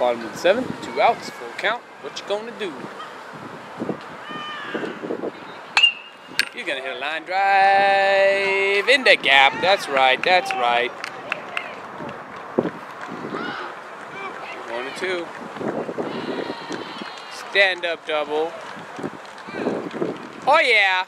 Bottom of the seventh, two outs, full count. What you gonna do? You're gonna hit a line drive in the gap. That's right, that's right. One and two. Stand up double. Oh yeah.